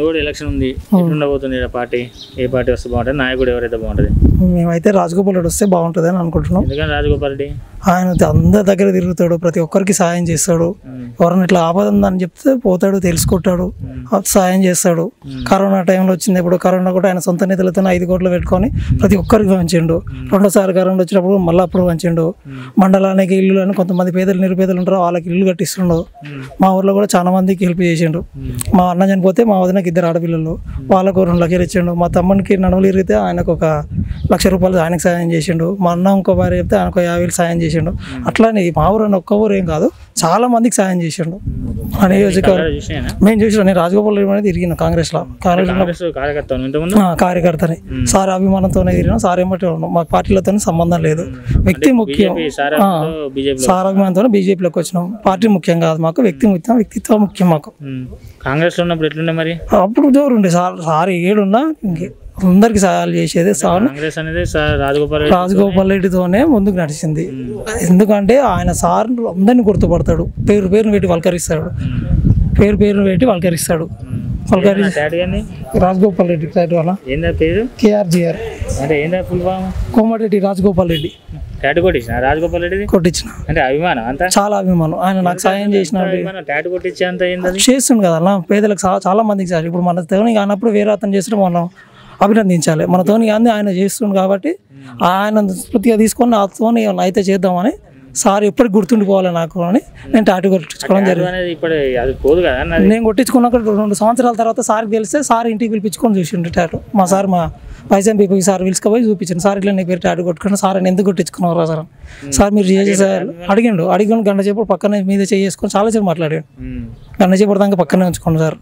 కూడా ఎలక్షన్ ఉంది. ఎట్లుండబోతుంది ఈడ పార్టీ? ఏ పార్టీ వస్తే బాగుంటుంది? నాయకుడు ఎవరైతే బాగుంటుంది? మేమైతే రాజగోపాల్ రెడ్డి వస్తే బాగుంటుంది అని అనుకుంటున్నాం రాజగోపాల్ రెడ్డి? ఆయన అందరి దగ్గర తిరుగుతాడు ప్రతి ఒక్కరికి సాయం చేస్తాడు. ఎవరైనా ఇట్లా ఆపద ఉందని చెప్తే పోతాడు తెలుసుకుంటాడు సాయం చేస్తాడు. కరోనా టైంలో వచ్చింది ఇప్పుడు కరోనా కూడా ఆయన సొంత నిధులతో ఐదు కోట్లు పెట్టుకొని ప్రతి ఒక్కరికి పంచిండు. రెండోసారి కరోనా వచ్చినప్పుడు మళ్ళీ అప్పుడు పంచిండు. మండలానికి ఇల్లు అని కొంతమంది పేదలు నిరుపేదలు ఉంటారు వాళ్ళకి ఇల్లు కట్టిస్తుండు. మా ఊర్లో కూడా చాలా మందికి హెల్ప్ చేసిండు. మా అన్న చనిపోతే మా వదినకి ఇద్దరు ఆడపిల్లలు వాళ్ళకు రెండు లక్షలు ఇచ్చిండు. మా తమ్మునికి నడవలు ఇరిగితే ఆయనకు ఒక లక్ష రూపాయలు ఆయనకు సాయం చేసిండు. మా అన్న ఇంకో భార్య చెప్తే ఆయనకు యాభై వేలు సాయం చేసిండు. అట్లానే మా ఊరు అని ఒక్క ఊరు ఏం కాదు చాలా మందికి సాయం చేసిండు. మా నియోజకవర్గం మేము చూసినా. నేను రాజగోపాల్ రెడ్డి అనేది తిరిగిన కాంగ్రెస్లో. కాంగ్రెస్ కార్యకర్తని. సార్ అభిమానంతోనే తిరిగినాం. సార్ ఏమంటే మా పార్టీలతో సంబంధం లేదు. వ్యక్తి ముఖ్యం. సార్ అభిమానంతో బీజేపీలోకి వచ్చినాం. పార్టీ ముఖ్యం కాదు మాకు. వ్యక్తి ముఖ్యం వ్యక్తిత్వం ముఖ్యం మాకు. కాంగ్రెస్లో ఉన్నప్పుడు ఎట్లుండే మరి? అప్పుడు జోరు ఉండే సార్ సార్ ఏడున్నా ఇంకే. అందరికి సహాయాలు చేసేది సార్ రాజగోపాల్ రెడ్డి రెడ్డితోనే ముందుకు నడిచింది. ఎందుకంటే ఆయన సార్ అందరిని గుర్తుపడతాడు. పేరు పేరుని పెట్టి వల్కరిస్తాడు. పేరు పేరుని పెట్టి వల్కరిస్తాడు. వల్కరి డాడీ గారిని రాజగోపాల్ రెడ్డి వల్ల ఏందా పేరు? కేఆర్జిఆర్. అంటే కోమటిరెడ్డి రాజగోపాల్ రెడ్డి. టాటూ కొట్టించిన? రాజగోపాల్ రెడ్డిది? కొట్టించిన. అంటే అభిమానం అంతా? చాలా అభిమానం. ఆయన నాకు సాయం చేసిన టాటూ కొట్టించే అంత ఏంది చేస్తుండు కదా అన్న పేదలకు చాలా మందికి సార్. ఇప్పుడు మన తోని కానప్పుడు వేరే అతను చేస్తుంటే మనం అభినందించాలి. మన తోని కానీ ఆయన చేస్తుండు కాబట్టి ఆయన స్ఫూర్తిగా తీసుకొని నాతోని అయితే చేద్దామని సార్ ఎప్పటికి గుర్తుండిపోవాలి నాకు అని నేను టాటూ కొట్టించుకోవడం జరిగింది. అది నేను కొట్టించుకున్నాక రెండు సంవత్సరాల తర్వాత సార్కి తెలిస్తే సార్ ఇంటికి పిలిపించుకొని చూసిండు టాటూ. మా సార్ మా వైజాగ్ పీపీకి సార్ పిలుచుకుపోయి చూపించాను సార్ ఇట్లా నీ పేరు టాటూ కొట్టుకుని సార్ ఆయన ఎందుకు కొట్టించుకున్నారా సార్. సార్ మీరు చేసి సార్ అడిగిండు. అడిగిన గంట సేపు పక్కనే మీద చేసుకొని చాలా సేపు మాట్లాడాడు. గంట సేపు దాకా పక్కనే ఉంచుకోండి సార్.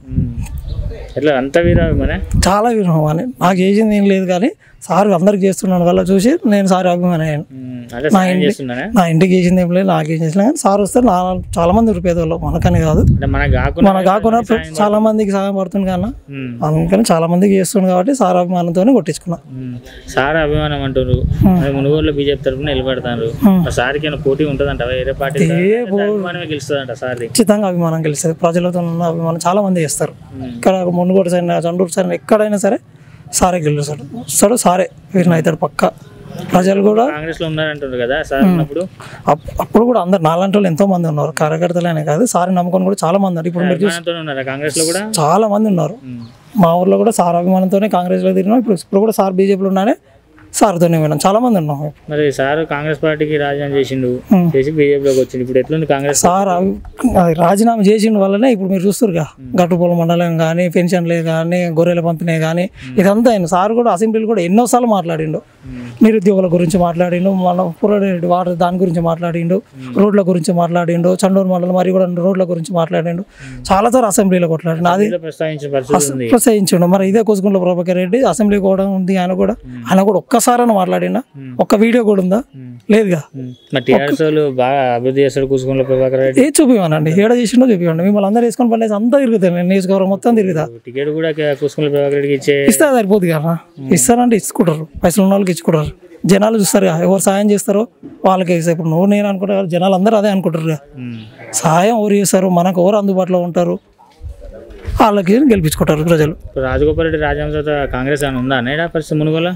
ఎట్లా అంత వీరాభిమానే చాలా అని నాకు చేసింది ఏం లేదు కానీ సార్ అందరికి చేస్తున్నాను వల్ల చూసి నేను సార్ అభిమానం అయ్యాను. సాయం చేస్తున్నానే నా ఇంటికి చేసింది ఏం లేదు నాకేం చేసిన కానీ సార్ వస్తే నా చాలా మంది రూపేదోళ్ళు మనకని కాదు. మన కాకుండా చాలా మందికి సహాయం పడుతుంది కన్నా. అందుకని చాలా మందికి చేస్తుంది కాబట్టి సార్ అభిమానంతోనే కొట్టించుకున్నా. సార్ అభిమానం అంటారు అది మునుగోడులో బీజేపీ తరఫున నిలబెడతారు సార్కి పోటీ ఉంటుందంట వేరే పార్టీ గెలుస్తుందంట సార్ ఖచ్చితంగా అభిమానం గెలుస్తుంది. ప్రజలతో ఉన్న అభిమానం చాలా మంది చేస్తారు. ఇక్కడ మునుగోడు సైన్ చండూరు సైన్ ఎక్కడైనా సరే సారే గెలుస్తాడు. వస్తాడు సారే. వీరిని అవుతాడు పక్క. ప్రజలు కూడా ఉన్నారంటారు కదా సార్ అప్పుడు కూడా అందరు నాలాంటి వాళ్ళు ఎంతో మంది ఉన్నారు. కార్యకర్తలనే కాదు సార్ నమ్ముకొని కూడా చాలా మంది ఉన్నారు. ఇప్పుడు మీరు కూడా? చాలా మంది ఉన్నారు. మా ఊర్లో కూడా సార్ అభిమానంతోనే కాంగ్రెస్లో తిరిగినాం ఇప్పుడు ఇప్పుడు కూడా సార్ బీజేపీలో ఉన్నానే సార్తోనే పోయినాం చాలా మంది ఉన్నాం మరి సార్ కాంగ్రెస్ పార్టీకి రాజీనామా చేసిండు. చేసి బీజేపీలోకి వచ్చిండు. ఇప్పుడు ఎట్లుంది కాంగ్రెస్ సార్ రాజీనామా చేసిన వల్లనే ఇప్పుడు మీరు చూస్తురుగా గట్టుపొల మండలం కానీ పెన్షన్లే కానీ గొర్రెల పంపిణీ కానీ ఇదంతా ఆయన సార్ కూడా అసెంబ్లీలో కూడా ఎన్నోసార్లు మాట్లాడిండు. నిరుద్యోగుల గురించి మాట్లాడిండు మన పురడి వాటర్ దాని గురించి మాట్లాడిండు రోడ్ల గురించి మాట్లాడిండు చండూరు మండలం మరి కూడా రోడ్ల గురించి మాట్లాడిండు. చాలాసార్లు అసెంబ్లీలో కొట్లాడిండు. అది ప్రోత్సహించండు మరి ఇదే కోసుకుంట్ల ప్రభాకర్ రెడ్డి అసెంబ్లీ కూడా ఉంది ఆయన కూడా. ఆయన కూడా ఒక్కసారైనా మాట్లాడినా. ఒక్క వీడియో కూడా ఉందా? లేదుగా. బాగా అభివృద్ధి చేస్తాడు కూసుకుంలో ప్రభాకర్ రెడ్డి. ఏ చూపివ్వనండి ఏడ చేసిండో చూపివ్వండి. మిమ్మల్ని అందరూ వేసుకొని పని అంతా తిరుగుతాను నేను. నియోజకవర్గం మొత్తం తిరుగుతా. టికెట్ కూడా కూసుకుంలో ప్రభాకర్ రెడ్డికి ఇచ్చే ఇస్తే సరిపోదు కదా. ఇస్తారంటే ఇచ్చుకుంటారు. పైసలు ఉన్న వాళ్ళకి ఇచ్చుకుంటారు. జనాలు చూస్తారు ఎవరు సాయం చేస్తారో వాళ్ళకి. ఇప్పుడు నువ్వు నేను అనుకుంటా కదా, జనాలు అందరూ అదే అనుకుంటారు. సాయం ఎవరు చేస్తారు? మనకు ఎవరు అందుబాటులో ఉంటారు? వాళ్ళకి గెలిపించుకుంటారు ప్రజలు. రాజగోపాల్ రెడ్డి రాజాంశ కాంగ్రెస్ అని ఉందా పరిస్థితి మునుగోల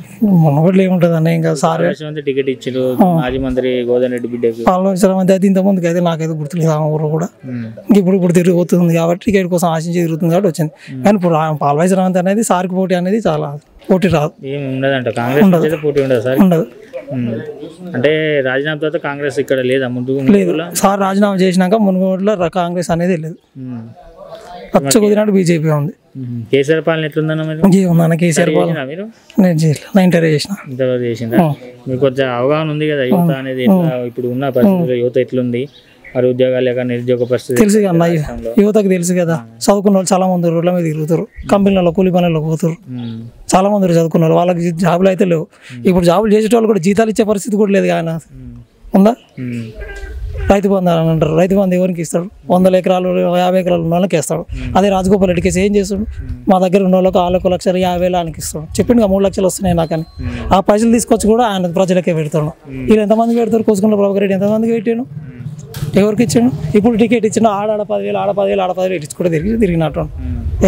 మునగట్లు ఏముంటుంది అన్న ఇంకా సారే. టికెట్ ఇచ్చారు మాజీ మంత్రి గోదావరి రెడ్డి బిడ్డకు. పాల్వంచడం అంటే అయితే ఇంతకుముందుకు అయితే నాకైతే గుర్తులేదు ఆ ఊరు కూడా. ఇప్పుడు ఇప్పుడు తిరిగిపోతుంది కాబట్టి టికెట్ కోసం ఆశించి తిరుగుతుంది కాబట్టి వచ్చింది. కానీ ఇప్పుడు పాల్వైసరం అనేది సార్కి పోటీ అనేది చాలా పోటీ రాదు. ఏం ఉండదంట కాంగ్రెస్ పోటీ ఉండదు సార్. ఉండదు. అంటే రాజీనామా తర్వాత కాంగ్రెస్ ఇక్కడ లేదా ముందు లేదు. సార్ రాజీనామా చేసినాక మునుగోడులో కాంగ్రెస్ అనేది లేదు. పచ్చ కుదిరినట్టు బీజేపీ ఉంది. కేసీఆర్ పాలన ఎట్లుందన్న కేసీఆర్ పాలన. నేను చేయలేదు చేసిన. చేసిందా? మీకు కొంచెం అవగాహన ఉంది కదా యువత అనేది ఇప్పుడు ఉన్న పరిస్థితుల్లో యువత ఎట్లుంది? మరి ఉద్యోగాలు లేక నిరుద్యోగ పరిస్థితి తెలుసు కదా యువతకు తెలుసు కదా. చదువుకున్న వాళ్ళు చాలా మంది రోడ్ల మీద తిరుగుతారు. కంపెనీలలో కూలి పనుల్లో పోతారు. చాలా మంది చదువుకున్న వాళ్ళు వాళ్ళకి జాబులు అయితే లేవు. ఇప్పుడు జాబులు చేసేటోళ్ళు కూడా జీతాలు ఇచ్చే పరిస్థితి కూడా లేదు ఆయన ఉందా. రైతు బంధు అని అంటారు. రైతు బంధు ఎవరికి ఇస్తాడు వందల ఎకరాలు యాభై ఎకరాలు ఉన్న వాళ్ళకి ఇస్తాడు అదే రాజగోపాల్ రెడ్డికి ఏం చేస్తాడు? మా దగ్గర ఉన్న వాళ్ళకి వాళ్ళకు లక్షలు యాభై వేలు ఆయనకి ఇస్తాడు. చెప్పిండు మూడు లక్షలు వస్తున్నాయి నాకని ఆ పైసలు తీసుకొచ్చి కూడా ఆయన ప్రజలకే పెడతాడు. వీళ్ళు ఎంతమంది పెడతారు? కోసుకుంటే ప్రభాకర్ రెడ్డి ఎంతమందికి పెట్టాను ఎవరికి ఇచ్చిండు? ఇప్పుడు టికెట్ ఇచ్చిన ఆడ ఆడ పదివేలు ఆడ పదివేలు ఆడ పదివేలు ఇచ్చి కూడా తిరిగి తిరిగినట్టు.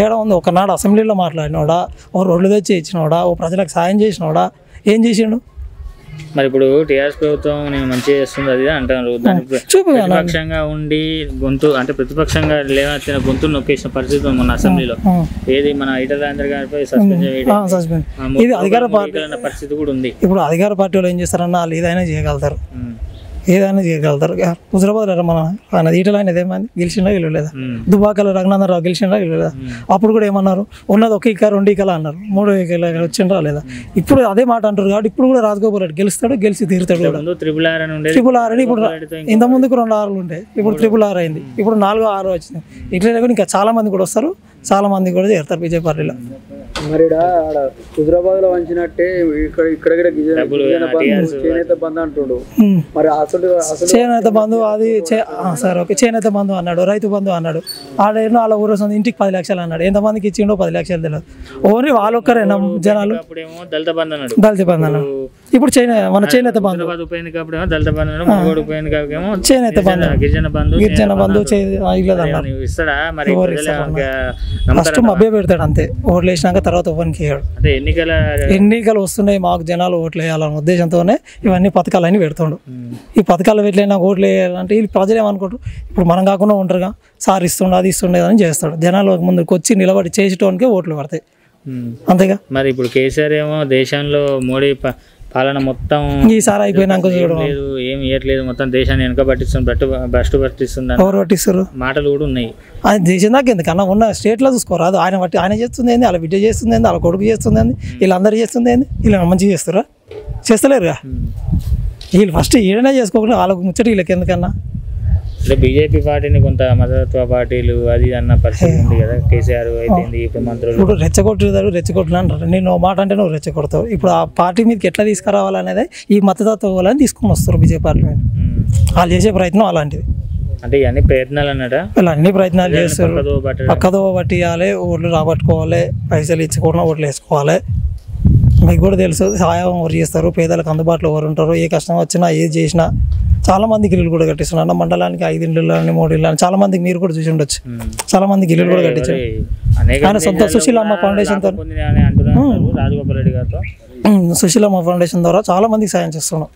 ఏడా ఉంది? ఒకనాడు అసెంబ్లీలో మాట్లాడినోడా? ఓ రోడ్లు తెచ్చి ఇచ్చినోడా? ఓ ప్రజలకు సాయం చేసినోడా? ఏం చేసిండు? మరి ఇప్పుడు టీఆర్ఎస్ ప్రభుత్వం నేను మంచిగా చేస్తుంది అది అంటారు ప్రతిపక్షంగా ఉండి గొంతు అంటే ప్రతిపక్షంగా లేవనెత్తిన గొంతు నొక్కేసిన పరిస్థితి ఉంది మొన్న అసెంబ్లీలో. ఏది మన ఈటల రాజేంద్ర గారిపై సస్పెండ్ పరిస్థితి కూడా ఉంది. ఇప్పుడు అధికార పార్టీ వాళ్ళు ఏం చేస్తారన్న వాళ్ళు ఏదైనా చేయగలుగుతారు. ఏదైనా చేయగలుగుతారు. హుజరాబాద్ మన ఆయన ఈటలు ఆయన ఏమైంది గెలిచిండా గెలవలేదా. దుబాకల రఘునందరావు గెలిచిండా గెలవలేదా అప్పుడు కూడా ఏమన్నారు? ఉన్నది ఒక ఇక రెండు ఇకలా అన్నారు. మూడు ఇకల వచ్చిండ్రా లేదా? ఇప్పుడు అదే మాట అంటారు కాబట్టి ఇప్పుడు కూడా రాజగోపాల్ రెడ్డి గెలుస్తాడు గెలిచి తీరుతాడు కూడా. ఆర్ అని ట్రిపుల్ ఆర్ అని ఇప్పుడు ఇంత ముందుకు రెండు ఆరులు ఉంటాయి ఇప్పుడు ట్రిపుల్ ఆర్ అయింది. ఇప్పుడు నాలుగో ఆరు వచ్చింది. ఇట్లా కూడా ఇంకా చాలా మంది కూడా వస్తారు. చాలా మంది కూడా చేరుతారు బీజేపీ పార్టీలో. మరి హుజరాబాద్లో వంచినట్టే ఇక్కడ ఇక్కడ చేనేత బంధు అంటుండు. ఉమ్. మరి అసలు అసలు చేనేత బంధు అది సరే ఓకే చేనేత బంధు అన్నాడు రైతు బంధు అన్నాడు. ఆడేనో వాళ్ళ ఊరు వస్తుంది ఇంటికి పది లక్షలు అన్నాడు. ఎంతమందికి ఇచ్చిండో పది లక్షలు తెలియదు ఓన్లీ వాళ్ళొక్కరే నమ్- జనాలు దళిత బంధు అన్నాడు. దళిత బంధు అన్నాడు. ఇప్పుడు చేనే మన చేనేత బంధు ఉప దళిత బంధు ఉప చేనేత బంధు గిరిజన బంధు గిరిజన బంధు ఇస్తాడా? మరి ఫస్ట్ మభ్య పెడతాడు అంతే. ఓట్లు వేసినాక తర్వాత వేయడు అంటే ఎన్నికల ఎన్నికలు వస్తున్నాయి మాకు జనాలు ఓట్లు వేయాలనే ఉద్దేశంతోనే ఇవన్నీ పథకాలన్నీ పెడుతుండు. ఉమ్. ఈ పథకాలు పెట్టలేనా ఓట్లు వేయాలంటే వీళ్ళు ప్రజలు ఏమనుకుంటారు? ఇప్పుడు మనం కాకుండా ఉంటారుగా. సార్ ఇస్తుండే అది ఇస్తుండే అని చేస్తాడు. జనాలు ముందుకు వచ్చి నిలబడి చేసేటోనికే ఓట్లు పడతాయి. అంతేగా? మరి ఇప్పుడు కేసీఆర్ ఏమో దేశంలో మోడీ పాలన మొత్తం ఈసారి అయిపోయినాక చూడడం లేదు ఏం ఇవ్వట్లేదు మొత్తం దేశాన్ని వెనక పట్టిస్తుంది బట్టు బస్టు పట్టిస్తుంది ఎవరు పట్టిస్తారు మాటలు కూడా ఉన్నాయి. ఆయన దేశం దాకా ఎందుకన్నా ఉన్న స్టేట్లో చూసుకోరాదు ఆయన బట్టి ఆయన చేస్తుంది ఏంది? వాళ్ళ బిడ్డ చేస్తుంది ఏంది? వాళ్ళ కొడుకు చేస్తుంది ఏంది? వీళ్ళందరూ చేస్తుంది ఏంది? వీళ్ళు మంచిగా చేస్తారా? చేస్తలేరుగా. వీళ్ళు ఫస్ట్ ఈడనే చేసుకోకుండా వాళ్ళకు ముచ్చట వీళ్ళకి ఎందుకన్నా? అంటే బీజేపీ పార్టీని కొంత మతతత్వ పార్టీలు అది అన్న పరిస్థితి ఉంది కదా. కేసీఆర్ అయిపోయింది ఇప్పుడు మంత్రులు ఇప్పుడు రెచ్చగొట్టుతారు రెచ్చగొట్టులు అంటారు. నేను మాట అంటే నువ్వు రెచ్చగొడతావు ఇప్పుడు ఆ పార్టీ మీదకి ఎట్లా తీసుకురావాలనేది ఈ మతతత్వ వాళ్ళని తీసుకొని వస్తారు బీజేపీ పార్టీ మీద. వాళ్ళు చేసే ప్రయత్నం అలాంటిది. అంటే ఇవన్నీ ప్రయత్నాలు అన్నట వీళ్ళు అన్ని ప్రయత్నాలు చేస్తారు. పక్కదో పట్టియాలి ఓట్లు రాబట్టుకోవాలి పైసలు ఇచ్చుకోవడం ఓట్లు వేసుకోవాలి. మీకు కూడా తెలుసు సహాయం ఎవరు చేస్తారు? పేదలకు అందుబాటులో ఎవరు ఉంటారు? ఏ కష్టం వచ్చినా ఏది చేసినా చాలా మందికి ఇల్లు కూడా కట్టిస్తున్నారు. అన్న మండలానికి ఐదు ఇళ్ళు అని మూడు ఇళ్ళు అని చాలా మందికి మీరు కూడా చూసి ఉండొచ్చు. చాలా మందికి ఇల్లు కూడా కట్టించారు. ఆయన సొంత సుశీలమ్మ ఫౌండేషన్ సుశీలమ్మ ఫౌండేషన్ ద్వారా చాలా మందికి సాయం చేస్తున్నాం.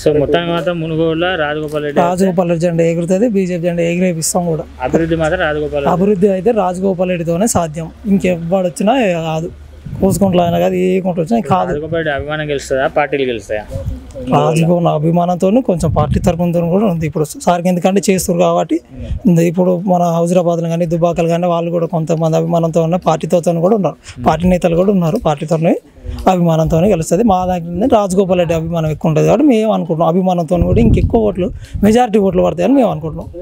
సో మొత్తానికి మాత్రం మునుగోడులో రాజగోపాల్ రెడ్డి రాజగోపాల్ రెడ్డి జెండా ఎగురుతుంది. బీజేపీ జెండా ఎగిరేపిస్తాం కూడా. అభివృద్ధి మాత్రం రాజగోపాల్ అభివృద్ధి అయితే రాజగోపాల్ రెడ్డితోనే సాధ్యం. ఇంకెవ్వడు వచ్చినా కాదు. కోసుకుంట్లో అయినా కాదు ఏ కుంట్లో వచ్చినా కాదు. అభిమానం గెలుస్తుందా? పార్టీలు గెలుస్తాయా? రాజగోపాల్ అభిమానంతో కొంచెం పార్టీ తరపున కూడా ఉంది. ఇప్పుడు సార్కి ఎందుకంటే చేస్తారు కాబట్టి. ఇప్పుడు మన హౌజరాబాద్లో కానీ దుబాకలు కానీ వాళ్ళు కూడా కొంతమంది అభిమానంతో ఉన్న పార్టీతో కూడా ఉన్నారు. పార్టీ నేతలు కూడా ఉన్నారు. పార్టీతోనే అభిమానంతోనే గెలుస్తుంది. మా దగ్గర రాజగోపాల్ రెడ్డి అభిమానం ఎక్కువ ఉంటుంది కాబట్టి మేము అనుకుంటున్నాం అభిమానంతో కూడా ఇంకెక్కువ ఓట్లు మెజారిటీ ఓట్లు పడతాయని మేము అనుకుంటున్నాం